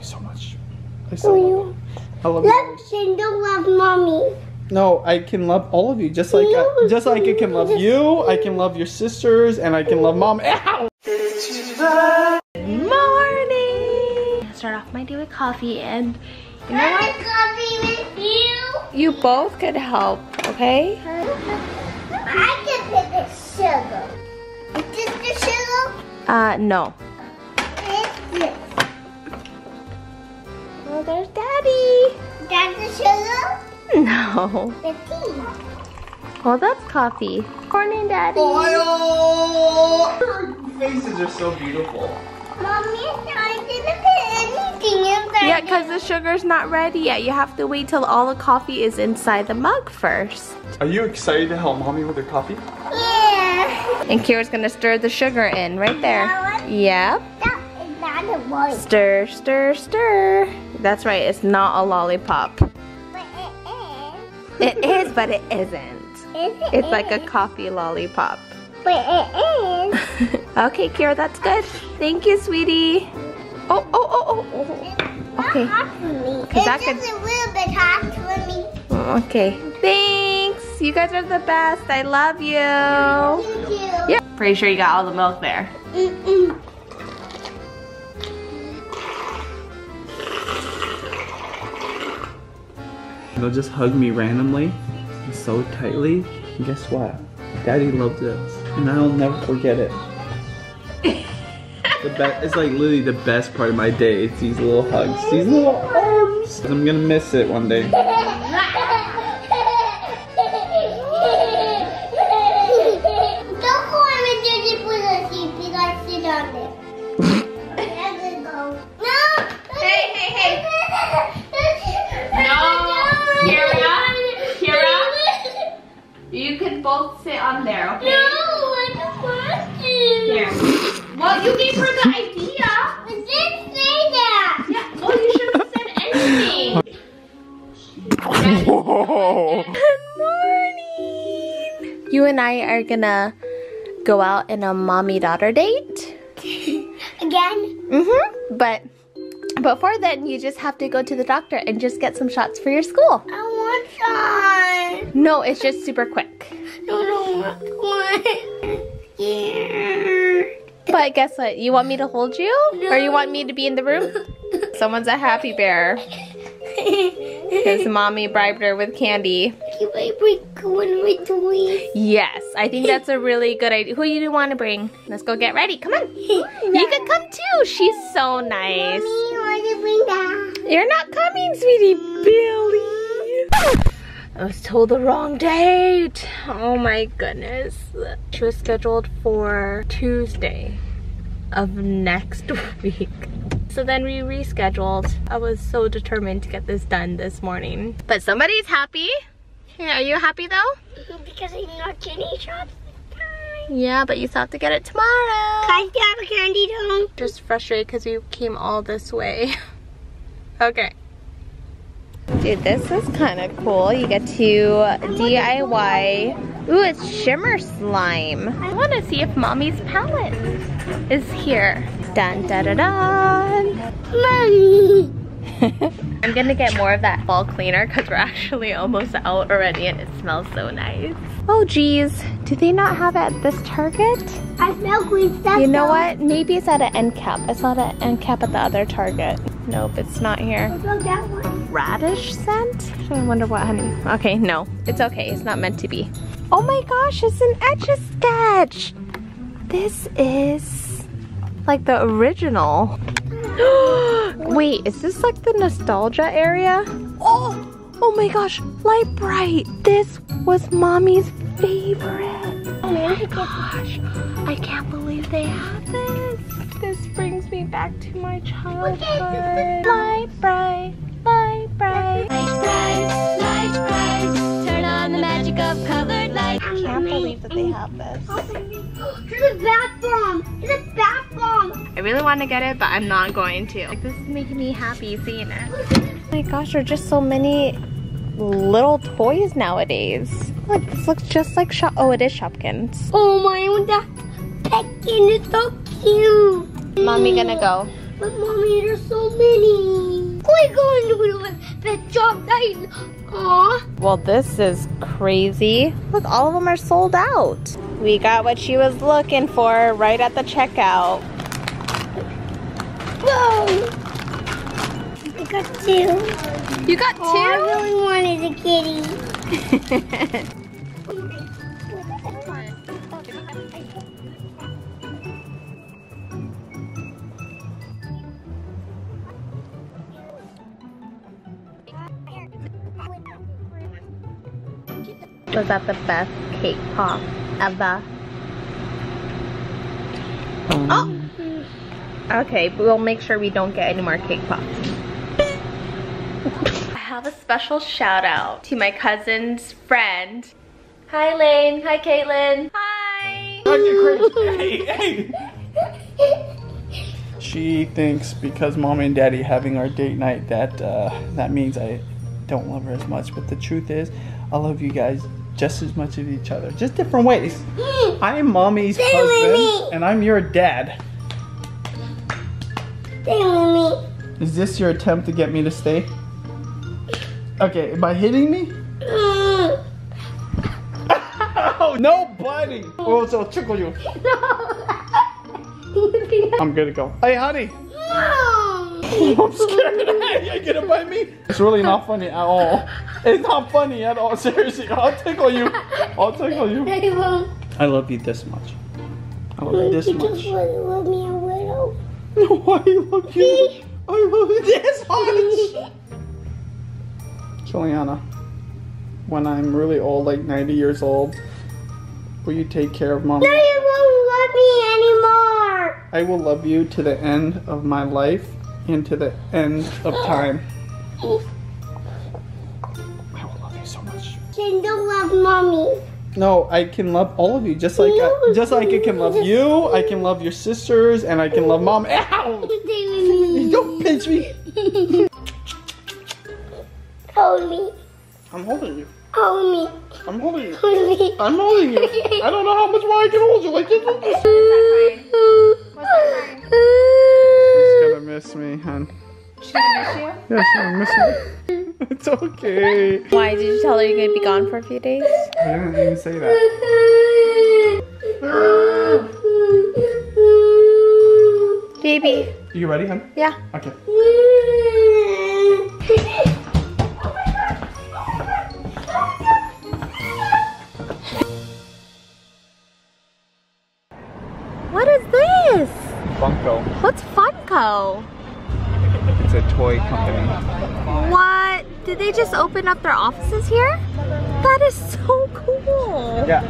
you so much. I so love you you. I love you. love Cinder love mommy? No, I can love all of you just like I, just like I can love you. I can love your sisters, and I can love mom. Ow! Morning! Start off my day with coffee and you know what? coffee with you. You both could help, okay? I can pick the sugar. Is this the sugar? Uh, no. Oh, there's daddy. That's the sugar? No. The tea. Oh, that's coffee. Morning, daddy. Ohio! Your faces are so beautiful. Mommy, I didn't put anything inside. Yeah, because the sugar's not ready yet. You have to wait till all the coffee is inside the mug first. Are you excited to help mommy with her coffee? Yeah. And Keira's gonna stir the sugar in right there. That one? Yep. That is not a boy. Stir, stir, stir. That's right, it's not a lollipop. But it is. It is, but it isn't. Is it It's like a coffee lollipop. But it is. okay, Keira, that's good. Thank you, sweetie. Oh, oh, oh, oh, oh. Okay. Not hot for me. It's that just could- a little bit hot for me. Okay. Thanks. You guys are the best. I love you. Thank you. Yeah. Pretty sure you got all the milk there. Mm-mm. They'll just hug me randomly, and so tightly. And guess what? Daddy loves it, and I'll never forget it. it's like literally the best part of my day. It's these little hugs, these little arms. I'm gonna miss it one day. Sit on there, No, I don't want to. Here. Well, you gave her the idea. I didn't say that. Yeah. Well, you should have said anything. Whoa! Good morning. You and I are gonna go out in a mommy-daughter date. Again? Mm-hmm. But before then, you just have to go to the doctor and just get some shots for your school. I want shots. No, it's just super quick. No, no, want. Yeah. But guess what? You want me to hold you? Or you want me to be in the room? Someone's a happy bear. Because mommy bribed her with candy. Can I bring one of my toys? Yes, I think that's a really good idea. Who do you want to bring? Let's go get ready. Come on. You can come too. She's so nice. Mommy, I want to bring that. You're not coming, sweetie Billy. I was told the wrong date. Oh my goodness. She was scheduled for Tuesday of next week. So then we rescheduled. I was so determined to get this done this morning. But somebody's happy. Are you happy though? Mhm, because I'm not candy shops this time. Yeah, but you still have to get it tomorrow. Can I still have a candy though? Just frustrated because we came all this way. okay. Dude, this is kind of cool. You get to DIY. Ooh, it's shimmer slime. I want to see if mommy's palette is here. Dun da da dun. Mommy. I'm gonna get more of that fall cleaner because we're actually almost out already and it smells so nice. Oh geez, do they not have it at this Target? I smell green stuff. You know though. what? Maybe it's at an end cap. I saw it at end cap at the other Target. Nope, it's not here. I smell that one. Radish scent? I wonder what honey. Okay, no. It's okay. It's not meant to be. Oh my gosh, it's an etch-a-sketch. This is like the original. Wait, is this like the nostalgia area? Oh, oh my gosh, Lite-Brite. This was mommy's favorite. Oh my gosh, I can't believe they have this. This brings me back to my childhood. Light Bright, Light Bright. Lite-Brite, Light Bright. Turn on the magic of colored light. I can't believe that they have this. It's a bath bomb. It's a bath bomb. I really want to get it, but I'm not going to. Like, this is making me happy seeing it. Oh my gosh, there are just so many little toys nowadays. Look, this looks just like Shop. Oh, it is Shopkins. Oh my, that Pekin is so cute. Mommy gonna go. But mommy, there's so many. We're going to the pet shop night. Aw. Well, this is crazy. Look, all of them are sold out. We got what she was looking for right at the checkout. Whoa. I got two. You got Oh, I really wanted a kitty. Was that the best cake pop ever? Oh! Okay, we'll make sure we don't get any more cake pops. I have a special shout out to my cousin's friend. Hi Lane, hi Caitlin. Hi! Hey, hey. She thinks because mommy and daddy having our date night that uh, that means I don't love her as much. But the truth is, I love you guys just as much as each other, just different ways. I am mommy's Stay husband, and I'm your dad. Stay with me. Is this your attempt to get me to stay? Okay, by hitting me? Oh, no, buddy. Oh, so I'll tickle you. I'm gonna go. Hey, honey. No. I'm scared. you gonna bite me? It's really not funny at all. It's not funny at all. Seriously, I'll tickle you. I'll tickle you. I won't. I love you this much. I love you this You much. just want love me a little. No, I love you. I love you this much. Julianna, when I'm really old, like 90 years old, will you take care of mom? Now you won't love me anymore. I will love you to the end of my life and to the end of time. I will love you so much. Then don't love mommy. No, I can love all of you, just like I, just like I can love you. I can love your sisters, and I can love mom. Ow! Stay with me. Don't pinch me. Hold me. I'm holding you. Hold me. I'm holding you. Hold me. I'm holding you. I don't know how much more I can hold you. Like this. gonna miss you? Yeah, she's gonna miss me. It's okay. Why did you tell her you're gonna be gone for a few days? I didn't even say that. Baby. You ready, hon? Yeah. Okay. toy company. What? Did they just open up their offices here? That is so cool. Yeah,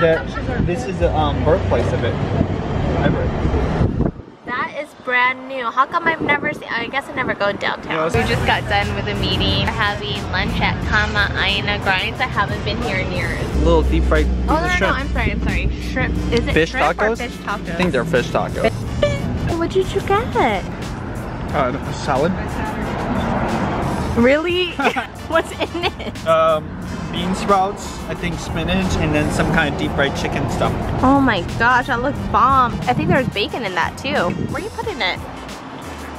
that this is the um, birthplace of it. That is brand new. How come I've never seen, I guess I never go downtown. Yeah, we just got done with a meeting. We're having lunch at Kama Aina Grinds. I haven't been here in years. Little deep fried piece Oh, no, no, no. I'm sorry, I'm sorry. Shrimp, is it Fish shrimp or tacos? fish tacos? I think they're fish tacos. What did you get? Uh, salad. Really? What's in it? um, bean sprouts, I think spinach, and then some kind of deep fried chicken stuff. Oh my gosh, that looks bomb. I think there's bacon in that too. Where are you putting it?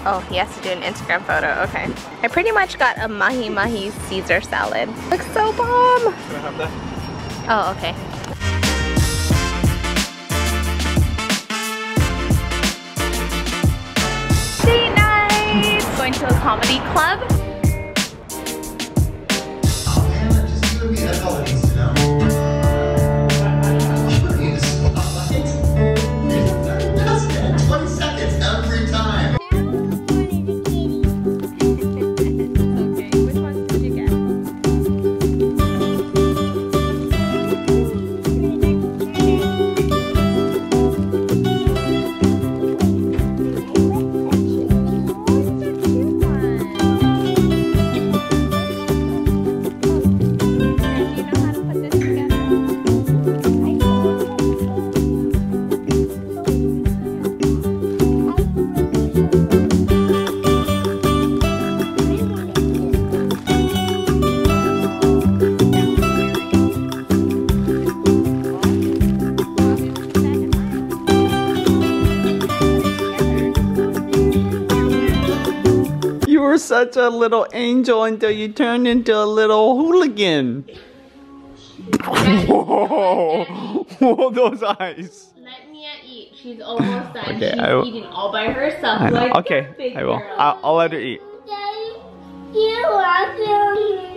Oh, he has to do an Instagram photo. Okay. I pretty much got a mahi mahi Caesar salad. Looks so bomb. Can I have that? Oh, okay. To a comedy club. Were such a little angel until you turned into a little hooligan. Whoa, whoa, those eyes. Let Miya eat. She's almost done. Okay, She's I will- eating all by herself. I like okay, I will. I'll, I'll let her eat. Daddy, you're welcome.